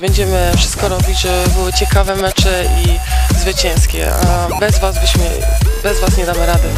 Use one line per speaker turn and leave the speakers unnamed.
Będziemy wszystko robić, żeby były ciekawe mecze i zwycięskie, a bez was byśmy, bez was nie damy rady.